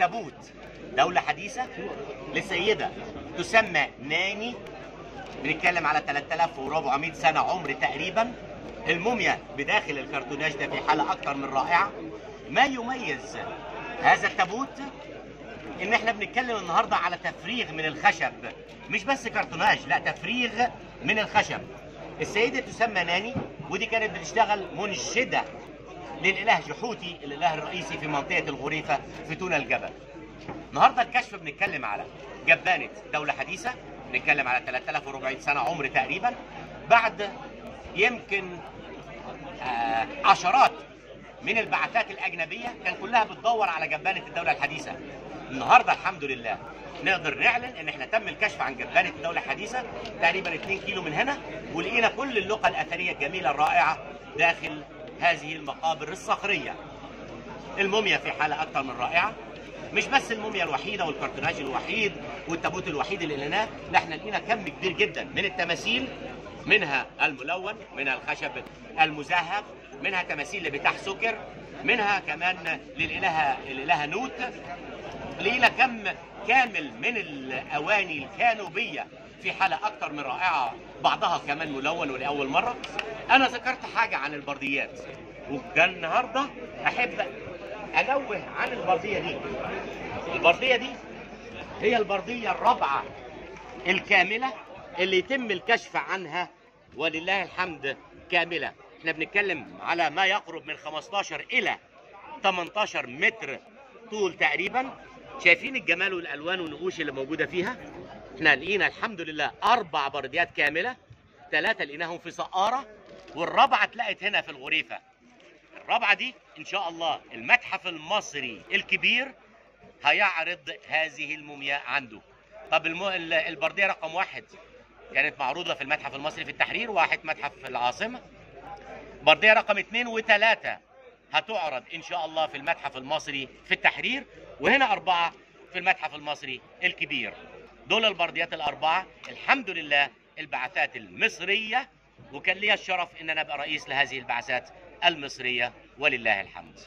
تابوت دولة حديثة لسيدة تسمى ناني. بنتكلم على 3400 سنة عمر تقريبا. الموميا بداخل الكرتوناج ده في حالة أكثر من رائعة. ما يميز هذا التابوت؟ إن إحنا بنتكلم النهارده على تفريغ من الخشب. مش بس كرتوناج لا تفريغ من الخشب. السيدة تسمى ناني ودي كانت بتشتغل منشدة للإله جحوتي الإله الرئيسي في منطقة الغريفة في تونة الجبل. النهارده الكشف بنتكلم على جبانة دولة حديثة بنتكلم على 3400 سنة عمر تقريبا. بعد يمكن آه عشرات من البعثات الأجنبية كان كلها بتدور على جبانة الدولة الحديثة. النهارده الحمد لله نقدر نعلن إن إحنا تم الكشف عن جبانة الدولة الحديثة تقريبا 2 كيلو من هنا ولقينا كل اللقى الأثرية الجميلة الرائعة داخل هذه المقابر الصخرية. الموميا في حالة أكثر من رائعة. مش بس الموميا الوحيدة والكرتوناج الوحيد والتابوت الوحيد اللي لقيناه لا إحنا لقينا كم كبير جدا. من التماثيل منها الملون منها الخشب المزهب منها تماثيل لبتاع سكر منها كمان للإلهة الإلهة نوت. لقينا كم كامل من الأواني الكانوبية في حالة أكثر من رائعة بعضها كمان ملون ولأول مرة. أنا ذكرت حاجة عن البرديات. وكان النهاردة أحب أنوه عن البردية دي. البردية دي هي البردية الرابعة الكاملة اللي يتم الكشف عنها ولله الحمد كاملة. إحنا بنتكلم على ما يقرب من 15 إلى 18 متر طول تقريبا. شايفين الجمال والألوان والنقوش اللي موجودة فيها؟ إحنا لقينا الحمد لله أربع برديات كاملة ثلاثة لقيناهم في سقارة والرابعة اتلقت هنا في الغريفة. الرابعة دي إن شاء الله المتحف المصري الكبير هيعرض هذه المومياء عنده. طب الم... البردية رقم واحد كانت معروضة في المتحف المصري في التحرير واحد متحف في العاصمة. بردية رقم اثنين وثلاثه هتعرض إن شاء الله في المتحف المصري في التحرير وهنا أربعة في المتحف المصري الكبير. دول البرديات الأربعة الحمد لله البعثات المصرية. وكان لي الشرف إن أنا أبقى رئيس لهذه البعثات المصرية ولله الحمد.